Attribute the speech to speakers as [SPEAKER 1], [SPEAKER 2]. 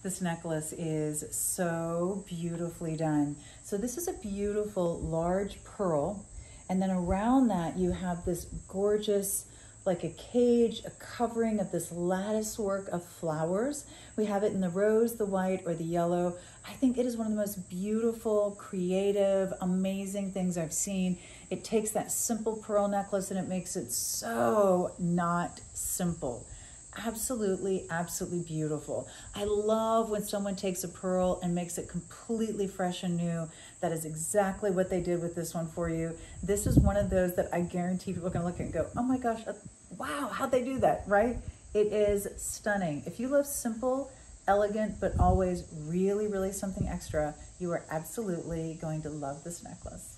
[SPEAKER 1] This necklace is so beautifully done. So this is a beautiful large pearl. And then around that you have this gorgeous like a cage, a covering of this lattice work of flowers. We have it in the rose, the white, or the yellow. I think it is one of the most beautiful, creative, amazing things I've seen. It takes that simple pearl necklace and it makes it so not simple absolutely, absolutely beautiful. I love when someone takes a pearl and makes it completely fresh and new. That is exactly what they did with this one for you. This is one of those that I guarantee people are gonna look at and go, oh my gosh, uh, wow, how'd they do that, right? It is stunning. If you love simple, elegant, but always really, really something extra, you are absolutely going to love this necklace.